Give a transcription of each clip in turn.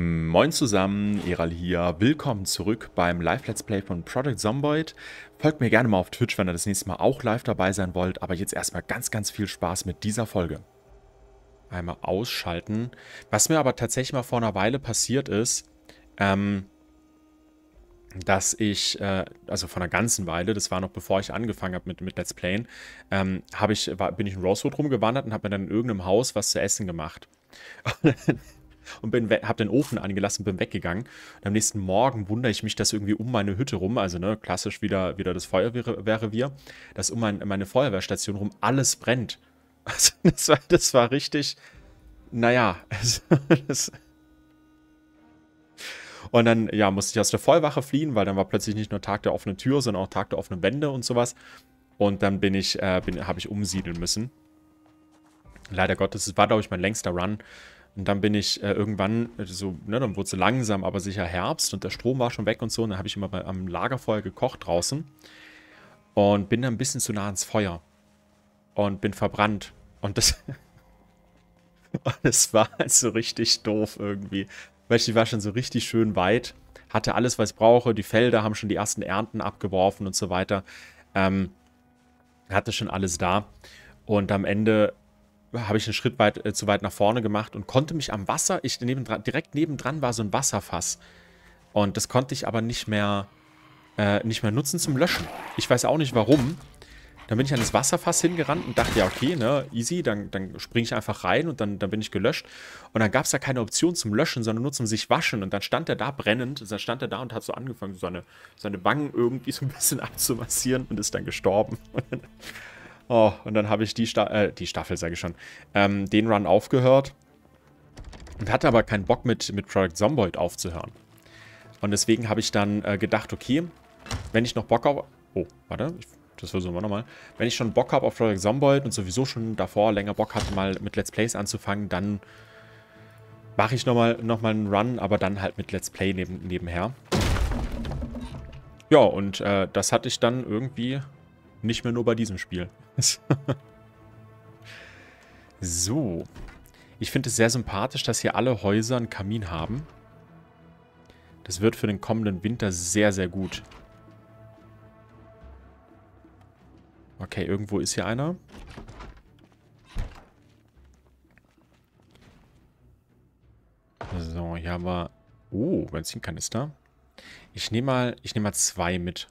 Moin zusammen, Eral hier. Willkommen zurück beim Live-Let's Play von Project Zomboid. Folgt mir gerne mal auf Twitch, wenn ihr das nächste Mal auch live dabei sein wollt. Aber jetzt erstmal ganz, ganz viel Spaß mit dieser Folge. Einmal ausschalten. Was mir aber tatsächlich mal vor einer Weile passiert ist, ähm, dass ich, äh, also vor einer ganzen Weile, das war noch bevor ich angefangen habe mit, mit Let's Playen, ähm, ich, war, bin ich in Rosewood rumgewandert und habe mir dann in irgendeinem Haus was zu essen gemacht. und bin habe den Ofen angelassen, bin weggegangen. Und am nächsten Morgen wundere ich mich, dass irgendwie um meine Hütte rum, also ne, klassisch wieder, wieder das Feuerwehrrevier, dass um mein, meine Feuerwehrstation rum alles brennt. Also das war, das war richtig, naja, also, das, und dann, ja, musste ich aus der Vollwache fliehen, weil dann war plötzlich nicht nur Tag der offenen Tür, sondern auch Tag der offenen Wände und sowas. Und dann bin ich, äh, habe ich umsiedeln müssen. Leider Gottes, es war, glaube ich, mein längster Run. Und dann bin ich äh, irgendwann, so, ne, dann wurde es langsam, aber sicher Herbst und der Strom war schon weg und so. Und dann habe ich immer bei, am Lagerfeuer gekocht draußen und bin dann ein bisschen zu nah ans Feuer und bin verbrannt. Und das, und das war halt so richtig doof irgendwie. Weil ich war schon so richtig schön weit, hatte alles, was ich brauche. Die Felder haben schon die ersten Ernten abgeworfen und so weiter. Ähm, hatte schon alles da. Und am Ende habe ich einen Schritt weit, äh, zu weit nach vorne gemacht und konnte mich am Wasser, ich nebendran, direkt nebendran war so ein Wasserfass. Und das konnte ich aber nicht mehr, äh, nicht mehr nutzen zum Löschen. Ich weiß auch nicht warum. Dann bin ich an das Wasserfass hingerannt und dachte, ja, okay, ne, easy, dann, dann springe ich einfach rein und dann, dann bin ich gelöscht. Und dann gab es da keine Option zum Löschen, sondern nur zum sich waschen. Und dann stand er da brennend, dann stand er da und hat so angefangen, seine, seine Wangen irgendwie so ein bisschen abzumassieren und ist dann gestorben. Oh, und dann habe ich die, Sta äh, die Staffel, sage ich schon, ähm, den Run aufgehört und hatte aber keinen Bock mit, mit Project Zomboid aufzuhören. Und deswegen habe ich dann äh, gedacht, okay, wenn ich noch Bock auf... Oh, warte, ich, das versuchen wir nochmal. Wenn ich schon Bock habe auf Project Zomboid und sowieso schon davor länger Bock hatte, mal mit Let's Plays anzufangen, dann mache ich nochmal noch mal einen Run, aber dann halt mit Let's Play neben, nebenher. Ja, und äh, das hatte ich dann irgendwie nicht mehr nur bei diesem Spiel. so. Ich finde es sehr sympathisch, dass hier alle Häuser einen Kamin haben. Das wird für den kommenden Winter sehr, sehr gut. Okay, irgendwo ist hier einer. So, hier haben wir... Oh, Benzinkanister. Ich nehme mal, nehm mal zwei mit.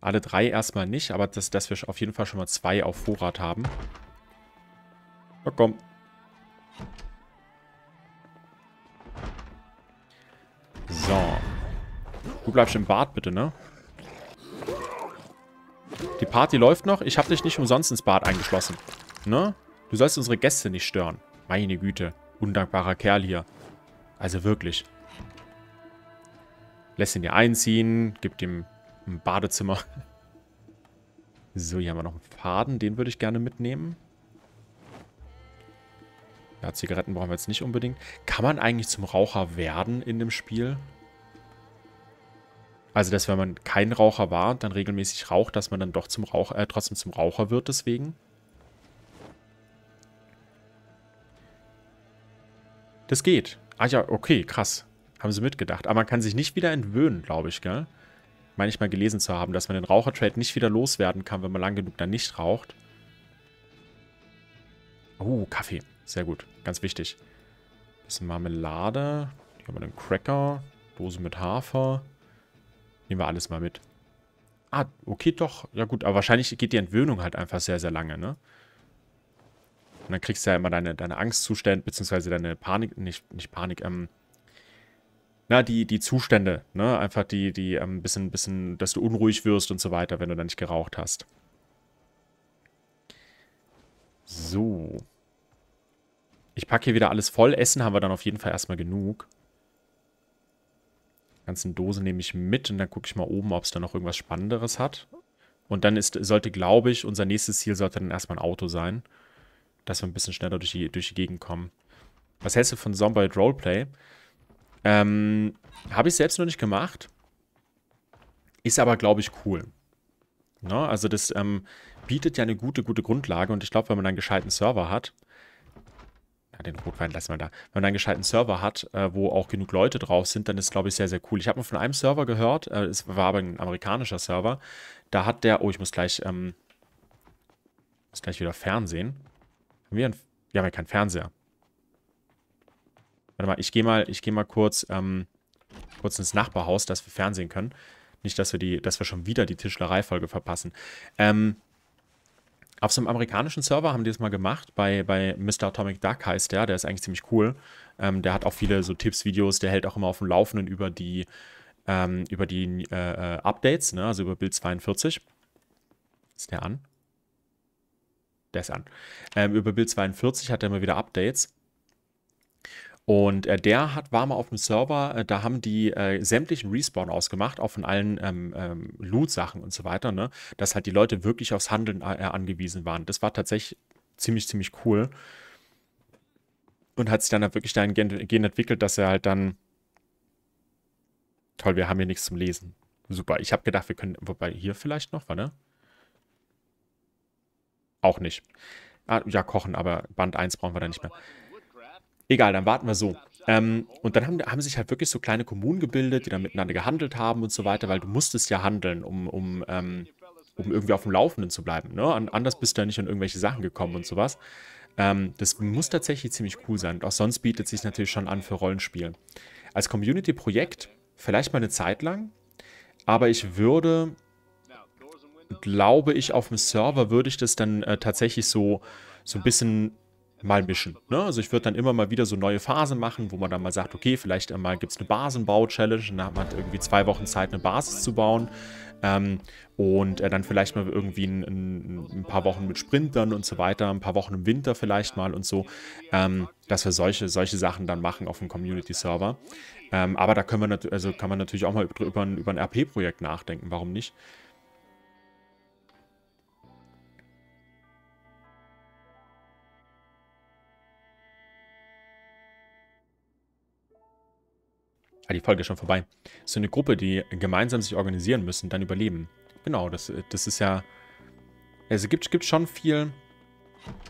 Alle drei erstmal nicht, aber das, dass wir auf jeden Fall schon mal zwei auf Vorrat haben. Na komm. So. Du bleibst im Bad bitte, ne? Die Party läuft noch. Ich habe dich nicht umsonst ins Bad eingeschlossen. Ne? Du sollst unsere Gäste nicht stören. Meine Güte. Undankbarer Kerl hier. Also wirklich. Lässt ihn hier einziehen, gibt ihm im Badezimmer. So, hier haben wir noch einen Faden. Den würde ich gerne mitnehmen. Ja, Zigaretten brauchen wir jetzt nicht unbedingt. Kann man eigentlich zum Raucher werden in dem Spiel? Also, dass wenn man kein Raucher war und dann regelmäßig raucht, dass man dann doch zum Rauch, äh, trotzdem zum Raucher wird deswegen? Das geht. Ah ja, okay, krass. Haben sie mitgedacht. Aber man kann sich nicht wieder entwöhnen, glaube ich, gell? Meine ich mal gelesen zu haben, dass man den Rauchertrade nicht wieder loswerden kann, wenn man lang genug dann nicht raucht. Oh, Kaffee. Sehr gut. Ganz wichtig. Bisschen Marmelade. Hier haben wir einen Cracker. Dose mit Hafer. Nehmen wir alles mal mit. Ah, okay, doch. Ja gut, aber wahrscheinlich geht die Entwöhnung halt einfach sehr, sehr lange, ne? Und dann kriegst du ja immer deine, deine Angstzustände, beziehungsweise deine Panik, nicht, nicht Panik, ähm, na, die, die Zustände, ne? Einfach die, die, ähm, bisschen, bisschen, dass du unruhig wirst und so weiter, wenn du da nicht geraucht hast. So. Ich packe hier wieder alles voll. Essen haben wir dann auf jeden Fall erstmal genug. Die ganzen Dosen nehme ich mit und dann gucke ich mal oben, ob es da noch irgendwas Spannenderes hat. Und dann ist, sollte, glaube ich, unser nächstes Ziel sollte dann erstmal ein Auto sein. Dass wir ein bisschen schneller durch die, durch die Gegend kommen. Was hältst du von Zombie Roleplay? Ähm, Habe ich selbst noch nicht gemacht. Ist aber, glaube ich, cool. Ja, ne? also das ähm, bietet ja eine gute, gute Grundlage und ich glaube, wenn man einen gescheiten Server hat, Ja, den Rotwein lassen wir da. Wenn man einen gescheiten Server hat, äh, wo auch genug Leute drauf sind, dann ist, glaube ich, sehr, sehr cool. Ich habe mal von einem Server gehört, äh, es war aber ein amerikanischer Server, da hat der, oh, ich muss gleich, ähm, muss gleich wieder Fernsehen. Haben wir, einen, wir haben ja keinen Fernseher. Warte mal, ich gehe mal, ich gehe mal kurz, ähm, kurz ins Nachbarhaus, dass wir Fernsehen können. Nicht, dass wir die, dass wir schon wieder die Tischlerei-Folge verpassen. Ähm, auf so einem amerikanischen Server haben die das mal gemacht, bei, bei Mr. Atomic Duck heißt der, der ist eigentlich ziemlich cool. Ähm, der hat auch viele so Tipps-Videos, der hält auch immer auf dem Laufenden über die, ähm, über die äh, äh Updates, ne? also über Bild 42. Ist der an? Der ist an. Ähm, über Bild 42 hat er immer wieder Updates. Und äh, der hat, war mal auf dem Server, äh, da haben die äh, sämtlichen Respawn ausgemacht, auch von allen ähm, ähm, Loot-Sachen und so weiter, ne? Dass halt die Leute wirklich aufs Handeln äh, angewiesen waren. Das war tatsächlich ziemlich, ziemlich cool. Und hat sich dann halt wirklich dahingehend entwickelt, dass er halt dann. Toll, wir haben hier nichts zum Lesen. Super. Ich habe gedacht, wir können. Wobei, hier vielleicht noch, ne? Auch nicht. Ah, ja, kochen, aber Band 1 brauchen wir dann nicht mehr. Egal, dann warten wir so. Ähm, und dann haben, haben sich halt wirklich so kleine Kommunen gebildet, die dann miteinander gehandelt haben und so weiter, weil du musstest ja handeln, um, um, ähm, um irgendwie auf dem Laufenden zu bleiben. Ne? Anders bist du ja nicht an irgendwelche Sachen gekommen und sowas. Ähm, das muss tatsächlich ziemlich cool sein. Auch sonst bietet es sich natürlich schon an für Rollenspiel. Als Community-Projekt vielleicht mal eine Zeit lang, aber ich würde, glaube ich, auf dem Server würde ich das dann äh, tatsächlich so, so ein bisschen mal mischen. Ne? Also ich würde dann immer mal wieder so neue Phasen machen, wo man dann mal sagt, okay, vielleicht mal gibt es eine Basenbau-Challenge dann hat man irgendwie zwei Wochen Zeit, eine Basis zu bauen. Ähm, und äh, dann vielleicht mal irgendwie ein, ein, ein, paar Wochen mit Sprintern und so weiter, ein paar Wochen im Winter vielleicht mal und so, ähm, dass wir solche, solche Sachen dann machen auf dem Community-Server. Ähm, aber da können wir also kann man natürlich auch mal über, über ein, über ein RP-Projekt nachdenken, warum nicht? Ah, die Folge ist schon vorbei. So eine Gruppe, die gemeinsam sich organisieren müssen, dann überleben. Genau, das, das ist ja... Also es gibt, gibt schon viel,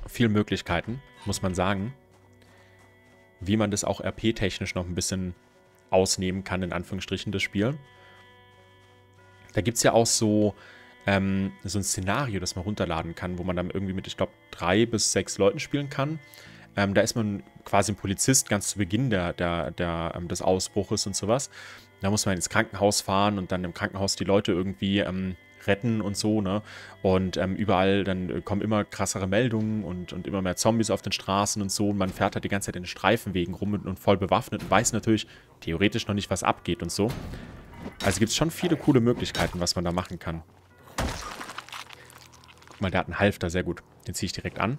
viel Möglichkeiten, muss man sagen. Wie man das auch RP-technisch noch ein bisschen ausnehmen kann, in Anführungsstrichen, das Spiel. Da gibt es ja auch so, ähm, so ein Szenario, das man runterladen kann, wo man dann irgendwie mit, ich glaube, drei bis sechs Leuten spielen kann. Ähm, da ist man quasi ein Polizist ganz zu Beginn der, der, der, ähm, des Ausbruches und sowas. Da muss man ins Krankenhaus fahren und dann im Krankenhaus die Leute irgendwie ähm, retten und so, ne? Und ähm, überall dann kommen immer krassere Meldungen und, und immer mehr Zombies auf den Straßen und so. Und man fährt halt die ganze Zeit in den Streifenwegen rum und, und voll bewaffnet und weiß natürlich theoretisch noch nicht, was abgeht und so. Also gibt es schon viele coole Möglichkeiten, was man da machen kann. Guck mal, der hat einen Halfter, sehr gut. Den ziehe ich direkt an.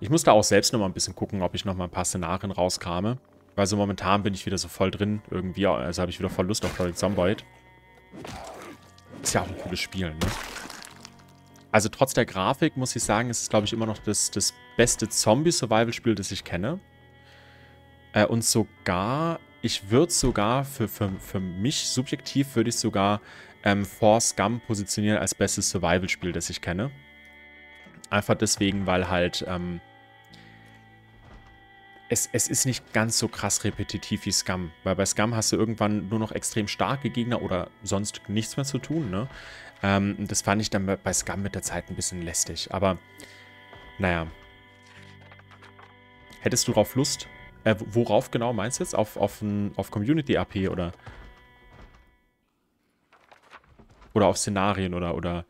Ich muss da auch selbst noch mal ein bisschen gucken, ob ich noch mal ein paar Szenarien rauskame. Weil so momentan bin ich wieder so voll drin irgendwie. Also habe ich wieder voll Lust auf Project Zomboid. Ist ja auch ein cooles Spiel, ne? Also trotz der Grafik muss ich sagen, ist es glaube ich immer noch das, das beste Zombie-Survival-Spiel, das ich kenne. Äh, und sogar, ich würde sogar für, für, für mich subjektiv, würde ich sogar ähm, Force Gum positionieren als bestes Survival-Spiel, das ich kenne. Einfach deswegen, weil halt ähm, es, es ist nicht ganz so krass repetitiv wie Scum. Weil bei Scum hast du irgendwann nur noch extrem starke Gegner oder sonst nichts mehr zu tun. Ne? Ähm, das fand ich dann bei Scum mit der Zeit ein bisschen lästig. Aber naja. Hättest du darauf Lust? Äh, worauf genau meinst du jetzt? Auf, auf, ein, auf Community-AP oder? Oder auf Szenarien oder, oder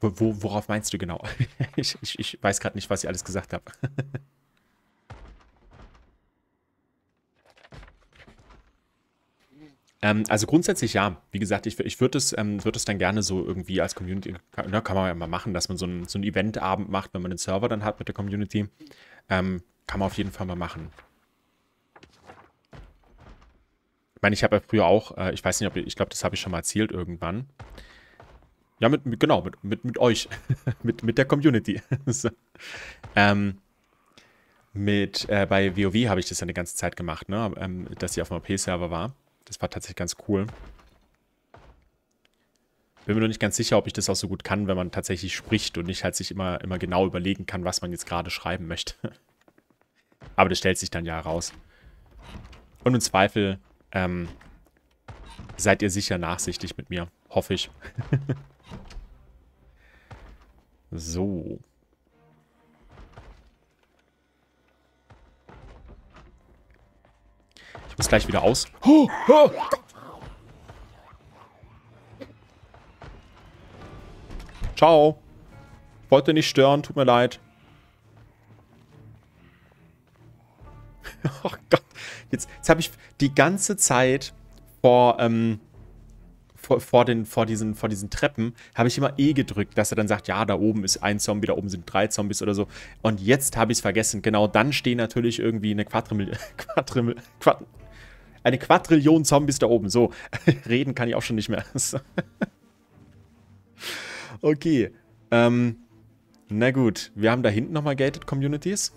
wo, worauf meinst du genau? ich, ich, ich weiß gerade nicht, was ich alles gesagt habe. ähm, also grundsätzlich ja. Wie gesagt, ich, ich würde es, ähm, würd dann gerne so irgendwie als Community, kann, ne, kann man ja mal machen, dass man so einen so Eventabend macht, wenn man den Server dann hat mit der Community. Ähm, kann man auf jeden Fall mal machen. Ich meine, ich habe ja früher auch, äh, ich weiß nicht, ob ich, ich glaube, das habe ich schon mal erzählt irgendwann. Ja, mit, mit genau, mit, mit, mit euch. mit, mit der Community. so. ähm, mit, äh, bei WoW habe ich das ja eine ganze Zeit gemacht, ne? Ähm, dass sie auf dem AP-Server war. Das war tatsächlich ganz cool. Bin mir noch nicht ganz sicher, ob ich das auch so gut kann, wenn man tatsächlich spricht und nicht halt sich immer, immer genau überlegen kann, was man jetzt gerade schreiben möchte. Aber das stellt sich dann ja heraus. Und im Zweifel ähm, seid ihr sicher nachsichtig mit mir. Hoffe ich. So. Ich muss gleich wieder aus. Oh, oh. Ciao. Wollte nicht stören, tut mir leid. oh Gott. Jetzt, jetzt habe ich die ganze Zeit vor, ähm, vor, vor, den, vor, diesen, vor diesen Treppen, habe ich immer E gedrückt, dass er dann sagt, ja, da oben ist ein Zombie, da oben sind drei Zombies oder so. Und jetzt habe ich es vergessen. Genau dann stehen natürlich irgendwie eine Quadrimillion, Quadrimil, Quad, eine Quadrillion Zombies da oben. So, reden kann ich auch schon nicht mehr. Okay. Ähm, na gut. Wir haben da hinten nochmal Gated Communities.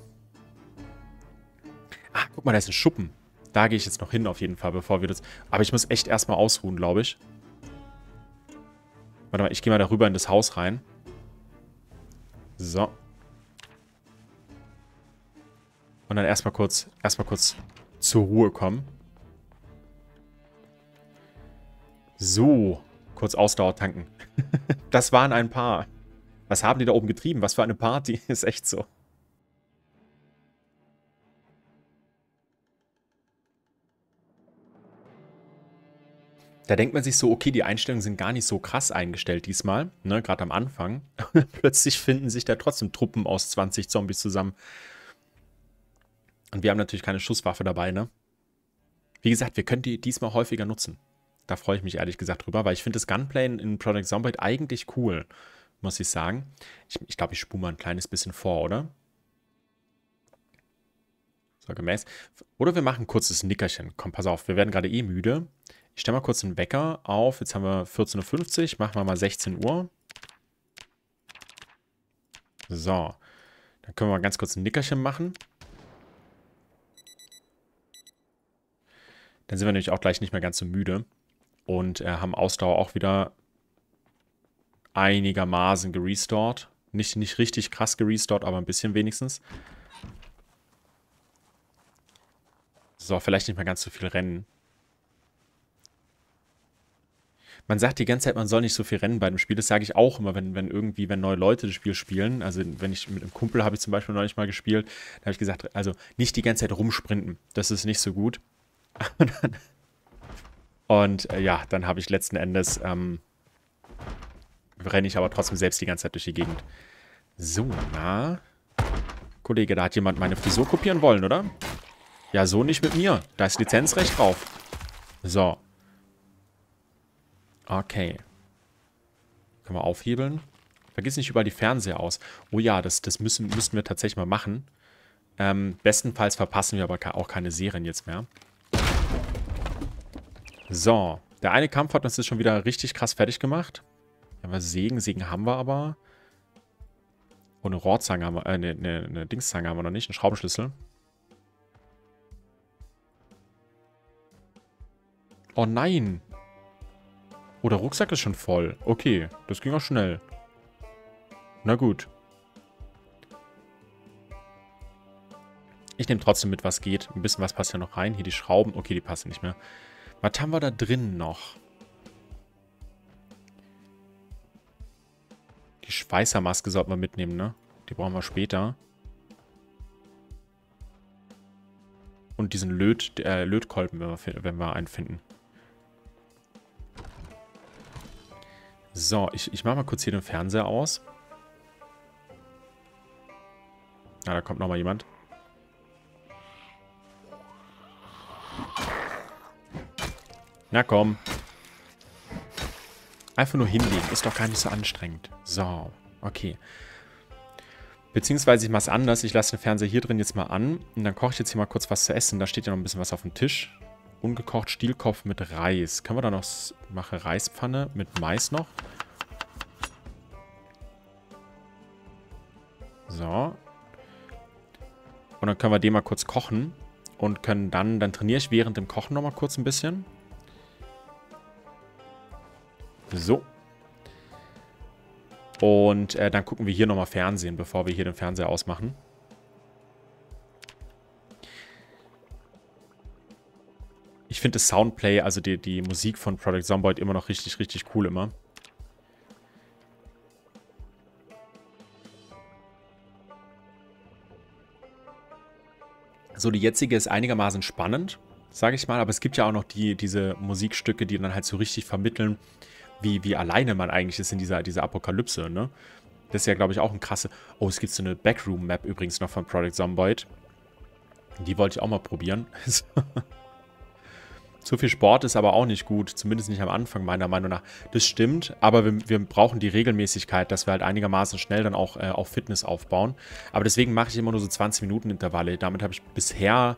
Ah, guck mal, da ist ein Schuppen. Da gehe ich jetzt noch hin auf jeden Fall, bevor wir das... Aber ich muss echt erstmal ausruhen, glaube ich. Warte mal, ich gehe mal darüber in das Haus rein. So. Und dann erstmal kurz, erstmal kurz zur Ruhe kommen. So. Kurz Ausdauer tanken. das waren ein paar. Was haben die da oben getrieben? Was für eine Party? Ist echt so. Da denkt man sich so, okay, die Einstellungen sind gar nicht so krass eingestellt diesmal, ne, gerade am Anfang. Plötzlich finden sich da trotzdem Truppen aus 20 Zombies zusammen. Und wir haben natürlich keine Schusswaffe dabei, ne? Wie gesagt, wir können die diesmal häufiger nutzen. Da freue ich mich ehrlich gesagt drüber, weil ich finde das Gunplay in Project Zomboid eigentlich cool, muss ich sagen. Ich glaube, ich, glaub, ich spule mal ein kleines bisschen vor, oder? So, gemäß. Oder wir machen ein kurzes Nickerchen. Komm, pass auf, wir werden gerade eh müde. Ich stelle mal kurz einen Wecker auf. Jetzt haben wir 14.50 Uhr. Machen wir mal 16 Uhr. So. Dann können wir mal ganz kurz ein Nickerchen machen. Dann sind wir nämlich auch gleich nicht mehr ganz so müde. Und äh, haben Ausdauer auch wieder einigermaßen gerestored. Nicht, nicht richtig krass gerestored, aber ein bisschen wenigstens. So, vielleicht nicht mehr ganz so viel rennen. Man sagt die ganze Zeit, man soll nicht so viel rennen bei dem Spiel. Das sage ich auch immer, wenn, wenn irgendwie, wenn neue Leute das Spiel spielen. Also wenn ich mit einem Kumpel habe ich zum Beispiel neulich mal gespielt, da habe ich gesagt, also nicht die ganze Zeit rumsprinten. Das ist nicht so gut. Und äh, ja, dann habe ich letzten Endes, ähm, renne ich aber trotzdem selbst die ganze Zeit durch die Gegend. So, na. Kollege, da hat jemand meine Frisur kopieren wollen, oder? Ja, so nicht mit mir. Da ist Lizenzrecht drauf. So. Okay. Können wir aufhebeln. Vergiss nicht überall die Fernseher aus. Oh ja, das, das müssen, müssten wir tatsächlich mal machen. Ähm, bestenfalls verpassen wir aber auch keine Serien jetzt mehr. So. Der eine Kampf hat uns jetzt schon wieder richtig krass fertig gemacht. Haben wir Segen. Segen haben wir aber. Und eine Rohrzange haben wir, äh, eine, eine, eine Dingszange haben wir noch nicht. Einen Schraubenschlüssel. Oh nein. Oh, der Rucksack ist schon voll. Okay, das ging auch schnell. Na gut. Ich nehme trotzdem mit, was geht. Ein bisschen was passt ja noch rein. Hier die Schrauben. Okay, die passen nicht mehr. Was haben wir da drin noch? Die Schweißermaske sollten wir mitnehmen, ne? Die brauchen wir später. Und diesen Löt, äh, Lötkolben, wenn wir, wenn wir einen finden. So, ich, ich mache mal kurz hier den Fernseher aus. Ah, da kommt nochmal jemand. Na komm. Einfach nur hinlegen. Ist doch gar nicht so anstrengend. So, okay. Beziehungsweise ich mache es anders. Ich lasse den Fernseher hier drin jetzt mal an. Und dann koche ich jetzt hier mal kurz was zu essen. Da steht ja noch ein bisschen was auf dem Tisch. Ungekocht Stielkopf mit Reis. Können wir da noch... Mache Reispfanne mit Mais noch. So. Und dann können wir den mal kurz kochen. Und können dann... Dann trainiere ich während dem Kochen nochmal kurz ein bisschen. So. Und äh, dann gucken wir hier nochmal Fernsehen, bevor wir hier den Fernseher ausmachen. Ich finde das Soundplay, also die, die Musik von Project Zomboid immer noch richtig, richtig cool immer. So, die jetzige ist einigermaßen spannend, sage ich mal, aber es gibt ja auch noch die, diese Musikstücke, die dann halt so richtig vermitteln, wie, wie alleine man eigentlich ist in dieser, dieser Apokalypse, ne? Das ist ja, glaube ich, auch ein krasse... Oh, es gibt so eine Backroom-Map übrigens noch von Project Zomboid. Die wollte ich auch mal probieren. Zu viel Sport ist aber auch nicht gut, zumindest nicht am Anfang meiner Meinung nach. Das stimmt, aber wir, wir brauchen die Regelmäßigkeit, dass wir halt einigermaßen schnell dann auch äh, auf Fitness aufbauen. Aber deswegen mache ich immer nur so 20 Minuten Intervalle. Damit habe ich bisher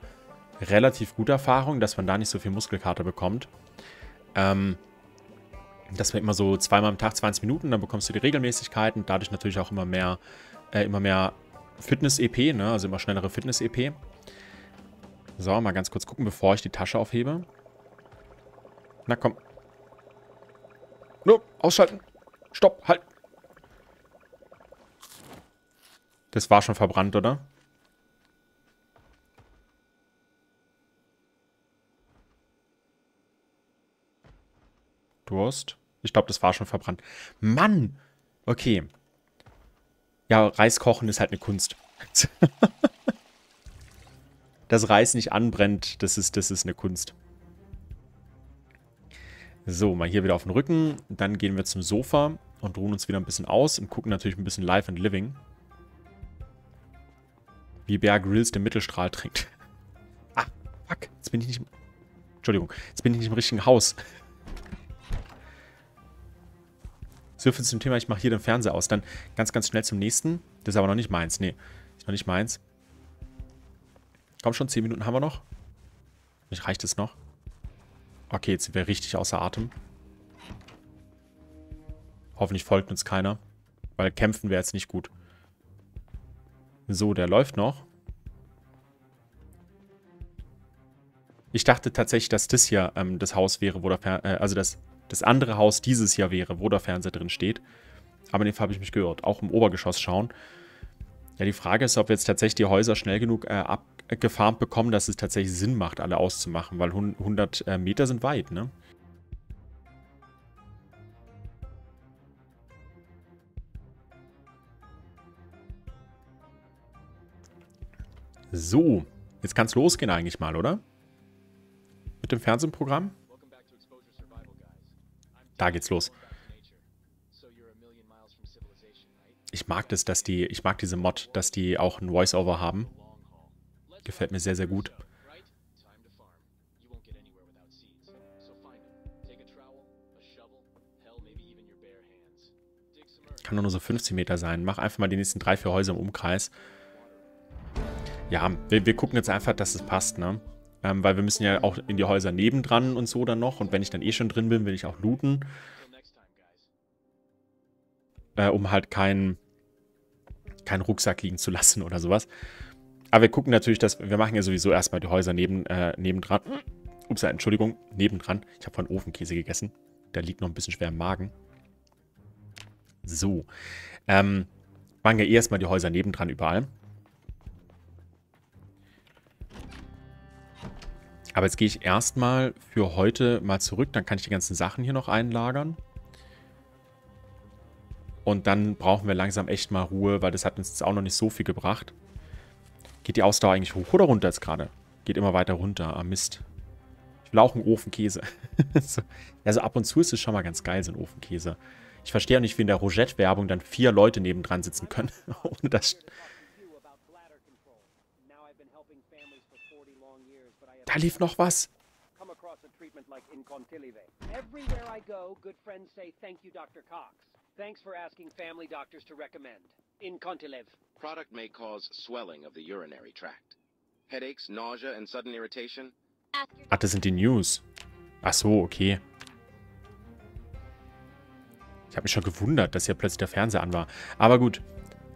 relativ gute Erfahrung, dass man da nicht so viel Muskelkater bekommt. Ähm, dass wir immer so zweimal am Tag 20 Minuten, dann bekommst du die Regelmäßigkeit und dadurch natürlich auch immer mehr, äh, mehr Fitness-EP, ne? also immer schnellere Fitness-EP. So, mal ganz kurz gucken, bevor ich die Tasche aufhebe. Na komm. No, ausschalten. Stopp, halt. Das war schon verbrannt, oder? Durst. Ich glaube, das war schon verbrannt. Mann! Okay. Ja, Reis kochen ist halt eine Kunst. Dass Reis nicht anbrennt, das ist, das ist eine Kunst. So, mal hier wieder auf den Rücken. Dann gehen wir zum Sofa und ruhen uns wieder ein bisschen aus und gucken natürlich ein bisschen Live and Living. Wie Bear Grylls den Mittelstrahl trinkt. Ah, fuck. Jetzt bin ich nicht im... Entschuldigung. Jetzt bin ich nicht im richtigen Haus. So viel zum Thema, ich mache hier den Fernseher aus. Dann ganz, ganz schnell zum nächsten. Das ist aber noch nicht meins. Nee, ist noch nicht meins. Komm schon, 10 Minuten haben wir noch. Mich reicht es noch. Okay, jetzt sind wir richtig außer Atem. Hoffentlich folgt uns keiner. Weil kämpfen wäre jetzt nicht gut. So, der läuft noch. Ich dachte tatsächlich, dass das hier ähm, das Haus wäre, wo der Fer äh, also das das andere Haus dieses Jahr wäre, wo der Fernseher drin steht. Aber in dem Fall habe ich mich gehört. Auch im Obergeschoss schauen. Ja, die Frage ist, ob wir jetzt tatsächlich die Häuser schnell genug äh, abgefarmt bekommen, dass es tatsächlich Sinn macht, alle auszumachen. Weil 100 äh, Meter sind weit, ne? So, jetzt kann es losgehen eigentlich mal, oder? Mit dem Fernsehprogramm? Da geht's los. Ich mag das, dass die, ich mag diese Mod, dass die auch ein Voice-Over haben. Gefällt mir sehr, sehr gut. Kann nur so 15 Meter sein. Mach einfach mal die nächsten drei, vier Häuser im Umkreis. Ja, wir, wir gucken jetzt einfach, dass es passt, ne? Ähm, weil wir müssen ja auch in die Häuser nebendran und so dann noch. Und wenn ich dann eh schon drin bin, will ich auch looten. Äh, um halt keinen keinen Rucksack liegen zu lassen oder sowas. Aber wir gucken natürlich, dass wir machen ja sowieso erstmal die Häuser neben, äh, nebendran. Ups, Entschuldigung, nebendran. Ich habe vorhin Ofenkäse gegessen. Der liegt noch ein bisschen schwer im Magen. So. Ähm, machen ja erstmal die Häuser nebendran überall. Aber jetzt gehe ich erstmal für heute mal zurück. Dann kann ich die ganzen Sachen hier noch einlagern. Und dann brauchen wir langsam echt mal Ruhe, weil das hat uns jetzt auch noch nicht so viel gebracht. Geht die Ausdauer eigentlich hoch oder runter jetzt gerade? Geht immer weiter runter. Ah, Mist. Ich will auch einen Ofenkäse. also ab und zu ist es schon mal ganz geil, so ein Ofenkäse. Ich verstehe auch nicht, wie in der Rogette-Werbung dann vier Leute nebendran sitzen können, ohne dass Da lief noch was. Everywhere I go, good friends say thank you, Dr. Cox. Thanks for asking family doctors to recommend. Incontilev. Product may cause swelling of the urinary tract. Headaches, nausea and sudden irritation. Ach, das sind die News. Ach so, okay. Ich habe mich schon gewundert, dass hier plötzlich der Fernseher an war. Aber gut.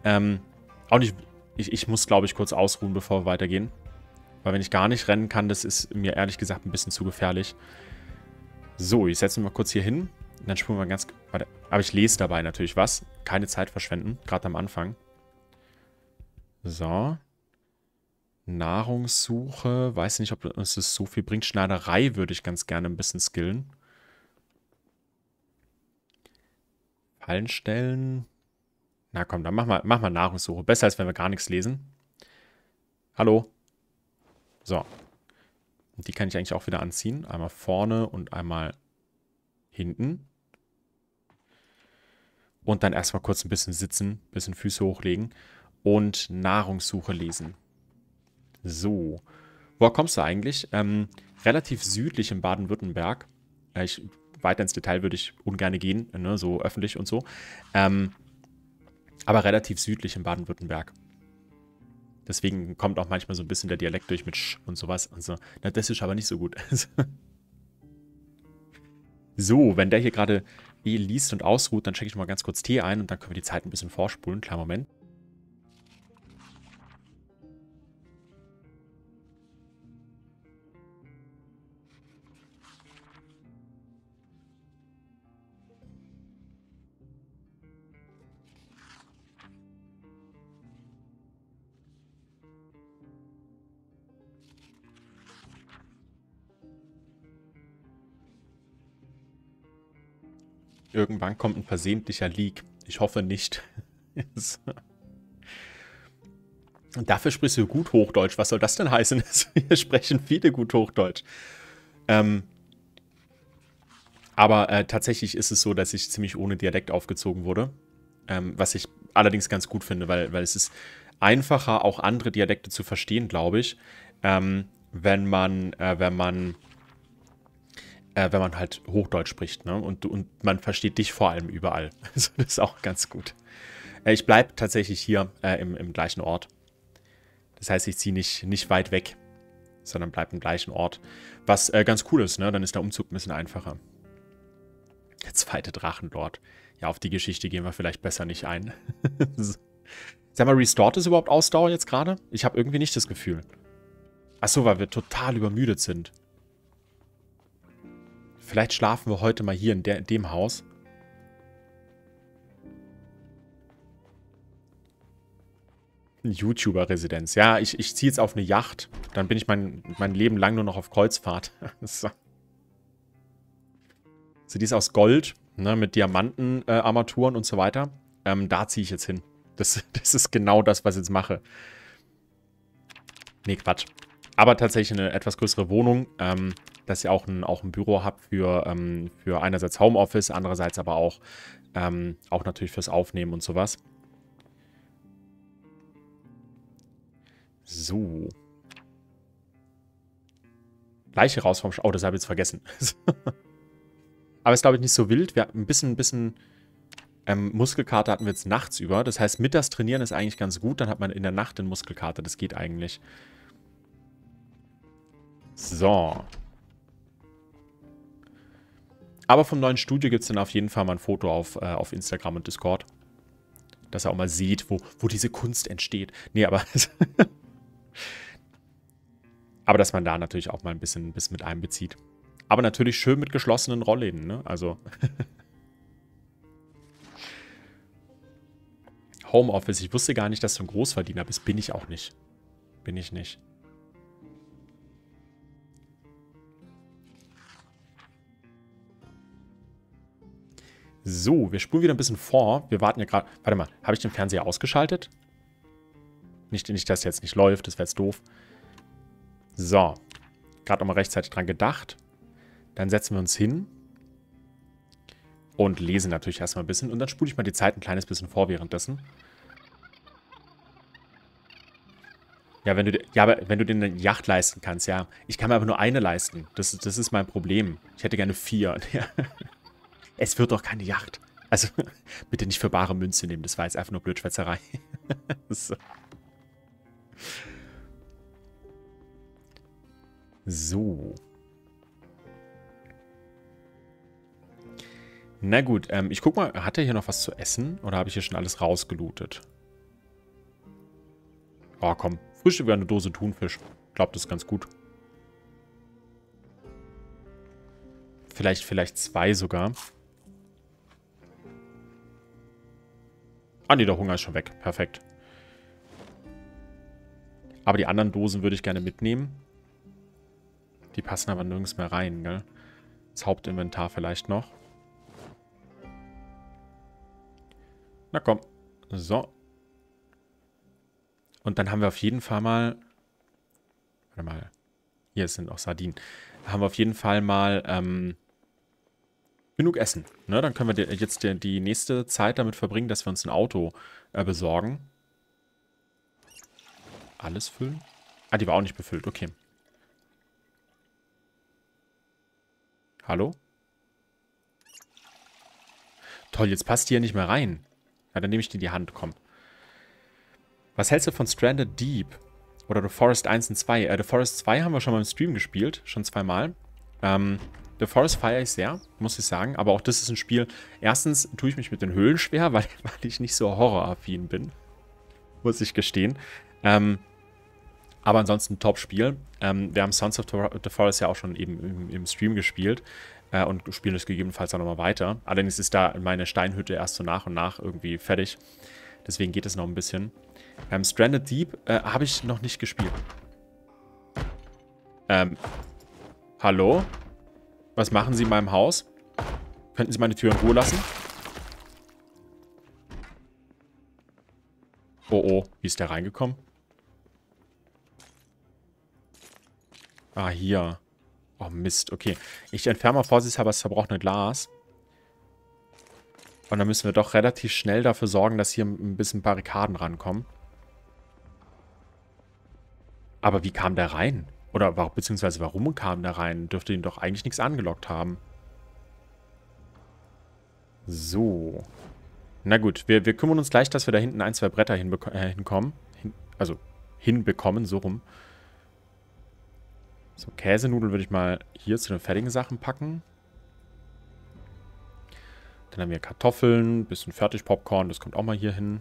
Ähm, auch nicht... Ich, ich muss, glaube ich, kurz ausruhen, bevor wir weitergehen. Weil wenn ich gar nicht rennen kann, das ist mir ehrlich gesagt ein bisschen zu gefährlich. So, ich setze mich mal kurz hier hin. Dann spulen wir ganz... Warte, aber ich lese dabei natürlich was. Keine Zeit verschwenden, gerade am Anfang. So. Nahrungssuche. Weiß nicht, ob es so viel bringt. Schneiderei würde ich ganz gerne ein bisschen skillen. Fallen stellen. Na komm, dann mach mal, mach mal Nahrungssuche. Besser, als wenn wir gar nichts lesen. Hallo? So. Und die kann ich eigentlich auch wieder anziehen. Einmal vorne und einmal hinten. Und dann erstmal kurz ein bisschen sitzen, ein bisschen Füße hochlegen und Nahrungssuche lesen. So. Woher kommst du eigentlich? Ähm, relativ südlich in Baden-Württemberg. Äh, weiter ins Detail würde ich ungern gehen, ne, so öffentlich und so. Ähm, aber relativ südlich in Baden-Württemberg. Deswegen kommt auch manchmal so ein bisschen der Dialekt durch mit Sch und sowas. Und so. Na, das ist aber nicht so gut. so, wenn der hier gerade eh liest und ausruht, dann checke ich mal ganz kurz Tee ein und dann können wir die Zeit ein bisschen vorspulen. Klar, Moment. Irgendwann kommt ein versehentlicher Leak. Ich hoffe nicht. Und dafür sprichst du gut Hochdeutsch. Was soll das denn heißen? Wir sprechen viele gut Hochdeutsch. Ähm, aber äh, tatsächlich ist es so, dass ich ziemlich ohne Dialekt aufgezogen wurde. Ähm, was ich allerdings ganz gut finde, weil, weil es ist einfacher, auch andere Dialekte zu verstehen, glaube ich, ähm, wenn man, äh, wenn man äh, wenn man halt Hochdeutsch spricht. Ne? Und, und man versteht dich vor allem überall. Also das ist auch ganz gut. Äh, ich bleibe tatsächlich hier äh, im, im gleichen Ort. Das heißt, ich ziehe nicht, nicht weit weg, sondern bleibe im gleichen Ort. Was äh, ganz cool ist, ne? dann ist der Umzug ein bisschen einfacher. Der zweite Drachenlord. Ja, auf die Geschichte gehen wir vielleicht besser nicht ein. Sag mal, Restored ist überhaupt Ausdauer jetzt gerade? Ich habe irgendwie nicht das Gefühl. Achso, weil wir total übermüdet sind. Vielleicht schlafen wir heute mal hier in, der, in dem Haus. YouTuber-Residenz. Ja, ich, ich ziehe jetzt auf eine Yacht. Dann bin ich mein, mein Leben lang nur noch auf Kreuzfahrt. so. so, die ist aus Gold, ne, mit Diamantenarmaturen äh, und so weiter. Ähm, da ziehe ich jetzt hin. Das, das ist genau das, was ich jetzt mache. Nee, Quatsch. Aber tatsächlich eine etwas größere Wohnung. Ähm, dass ihr auch ein, auch ein Büro habt für, ähm, für einerseits Homeoffice, andererseits aber auch, ähm, auch natürlich fürs Aufnehmen und sowas. So. Leiche raus vom... Sch oh, das habe ich jetzt vergessen. aber ist, glaube ich, nicht so wild. Wir haben ein bisschen, ein bisschen ähm, Muskelkater hatten wir jetzt nachts über. Das heißt, mittags trainieren ist eigentlich ganz gut. Dann hat man in der Nacht den Muskelkater. Das geht eigentlich. So. Aber vom neuen Studio gibt es dann auf jeden Fall mal ein Foto auf, äh, auf Instagram und Discord. Dass er auch mal sieht, wo, wo diese Kunst entsteht. Nee, aber... aber dass man da natürlich auch mal ein bisschen, ein bisschen mit einbezieht. Aber natürlich schön mit geschlossenen Rollläden, ne? Also... Homeoffice. Ich wusste gar nicht, dass du ein Großverdiener bist. Bin ich auch nicht. Bin ich nicht. So, wir spulen wieder ein bisschen vor. Wir warten ja gerade... Warte mal, habe ich den Fernseher ausgeschaltet? Nicht, nicht, dass jetzt nicht läuft, das wäre jetzt doof. So. Gerade nochmal rechtzeitig dran gedacht. Dann setzen wir uns hin. Und lesen natürlich erstmal ein bisschen. Und dann spule ich mal die Zeit ein kleines bisschen vor währenddessen. Ja, wenn du, ja, aber wenn du dir eine Yacht leisten kannst, ja. Ich kann mir aber nur eine leisten. Das, das ist mein Problem. Ich hätte gerne vier. Ja. Es wird doch keine Yacht. Also, bitte nicht für bare Münze nehmen. Das war jetzt einfach nur Blödschwätzerei. so. so. Na gut, ähm, ich guck mal, hat er hier noch was zu essen? Oder habe ich hier schon alles rausgelootet? Oh, komm. Frühstück wäre eine Dose Thunfisch. Ich glaube, das ist ganz gut. Vielleicht, vielleicht zwei sogar. Ah, nee, der Hunger ist schon weg. Perfekt. Aber die anderen Dosen würde ich gerne mitnehmen. Die passen aber nirgends mehr rein, gell? Das Hauptinventar vielleicht noch. Na komm. So. Und dann haben wir auf jeden Fall mal... Warte mal. Hier sind auch Sardinen. Da haben wir auf jeden Fall mal ähm, genug Essen. Ne? Dann können wir jetzt die, nächste Zeit damit verbringen, dass wir uns ein Auto äh, besorgen. Alles füllen? Ah, die war auch nicht befüllt. Okay. Hallo? Toll, jetzt passt die hier nicht mehr rein. Ja, dann nehme ich die in die Hand, komm. Was hältst du von Stranded Deep? Oder The Forest 1 und 2? Äh, The Forest 2 haben wir schon mal im Stream gespielt, schon zweimal. Ähm, The Forest feiere ich sehr, muss ich sagen. Aber auch das ist ein Spiel. Erstens tue ich mich mit den Höhlen schwer, weil, weil ich nicht so horroraffin bin. Muss ich gestehen. Ähm, aber ansonsten ein Top-Spiel. Ähm, wir haben Sons of the Forest ja auch schon eben im, im Stream gespielt äh, und spielen es gegebenenfalls auch nochmal weiter. Allerdings ist da meine Steinhütte erst so nach und nach irgendwie fertig. Deswegen geht es noch ein bisschen. Ähm, Stranded Deep äh, habe ich noch nicht gespielt. Ähm, hallo? Was machen Sie in meinem Haus? Könnten Sie meine Tür in Ruhe lassen? Oh, oh. Wie ist der reingekommen? Ah, hier. Oh, Mist. Okay. Ich entferne mal vorsichtshalber das verbrochene Glas. Und dann müssen wir doch relativ schnell dafür sorgen, dass hier ein bisschen Barrikaden rankommen. Aber wie kam der rein? Oder beziehungsweise warum kam der rein? Dürfte ihn doch eigentlich nichts angelockt haben. So. Na gut, wir, wir kümmern uns gleich, dass wir da hinten ein, zwei Bretter äh, hinkommen. Hin, also hinbekommen, so rum. So, Käsenudeln würde ich mal hier zu den fertigen Sachen packen. Dann haben wir Kartoffeln, bisschen Fertigpopcorn, das kommt auch mal hier hin.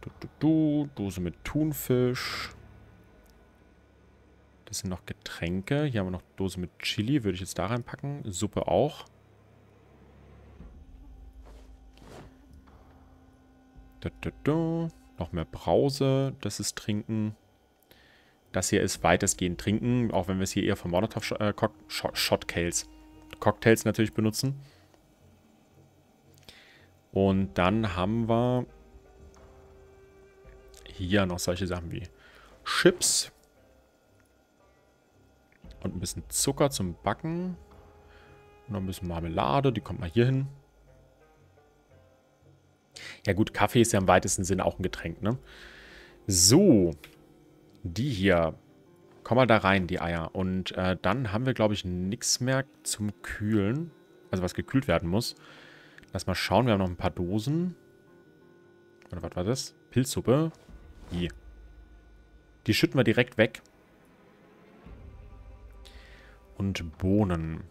Du, du, du, Dose mit Thunfisch. Das sind noch Getränke. Hier haben wir noch Dose mit Chili, würde ich jetzt da reinpacken. Suppe auch. Du, du, du. Noch mehr Brause, das ist Trinken. Das hier ist weitestgehend trinken, auch wenn wir es hier eher für Molotov-Shotcales, äh, Cocktails natürlich benutzen. Und dann haben wir hier noch solche Sachen wie Chips. Und ein bisschen Zucker zum Backen. Und noch ein bisschen Marmelade, die kommt mal hier hin. Ja gut, Kaffee ist ja im weitesten Sinne auch ein Getränk, ne? So, die hier. Komm mal da rein, die Eier. Und äh, dann haben wir, glaube ich, nichts mehr zum Kühlen. Also was gekühlt werden muss. Lass mal schauen, wir haben noch ein paar Dosen. Oder was war das? Pilzsuppe. Hier. Die schütten wir direkt weg. Und Bohnen.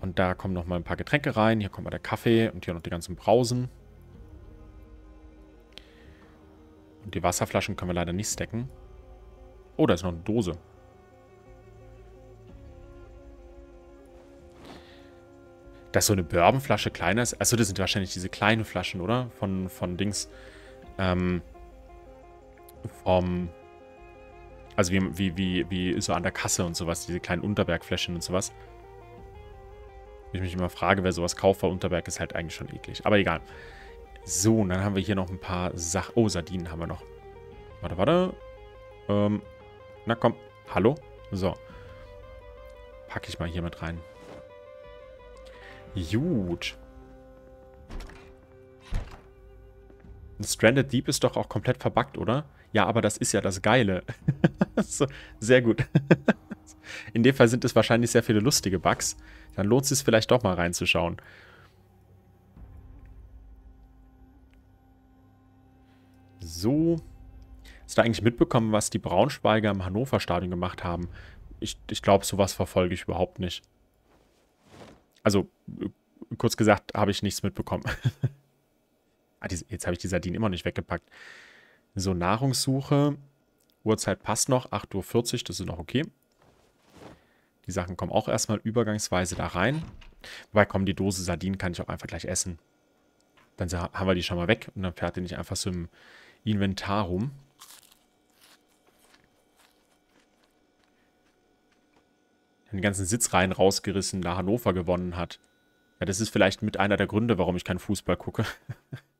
Und da kommen noch mal ein paar Getränke rein. Hier kommt mal der Kaffee und hier noch die ganzen Brausen. Und die Wasserflaschen können wir leider nicht stacken. Oh, da ist noch eine Dose. Dass so eine Bourbonflasche kleiner ist. Achso, das sind wahrscheinlich diese kleinen Flaschen, oder? Von, von Dings. Ähm, vom... Also wie, wie, wie, wie so an der Kasse und sowas. Diese kleinen Unterbergfläschchen und sowas. Ich mich immer frage, wer sowas kauft, weil Unterberg ist halt eigentlich schon eklig. Aber egal. So, und dann haben wir hier noch ein paar Sachen. Oh, Sardinen haben wir noch. Warte, warte. Ähm, na komm. Hallo? So. Packe ich mal hier mit rein. Gut. Stranded Deep ist doch auch komplett verbuggt, oder? Ja, aber das ist ja das Geile. so, sehr gut. In dem Fall sind es wahrscheinlich sehr viele lustige Bugs. Dann lohnt es sich vielleicht doch mal reinzuschauen. So. Hast du eigentlich mitbekommen, was die Braunschweiger im Hannover-Stadion gemacht haben? Ich, ich glaube, sowas verfolge ich überhaupt nicht. Also, äh, kurz gesagt, habe ich nichts mitbekommen. ah, jetzt habe ich die Sardinen immer nicht weggepackt. So, Nahrungssuche. Uhrzeit passt noch. 8.40 Uhr, das ist noch okay. Die Sachen kommen auch erstmal übergangsweise da rein. Wobei, komm, die Dose Sardinen kann ich auch einfach gleich essen. Dann haben wir die schon mal weg und dann fährt die nicht einfach so im Inventar rum. Den ganzen Sitzreihen rausgerissen, da Hannover gewonnen hat. Ja, das ist vielleicht mit einer der Gründe, warum ich keinen Fußball gucke.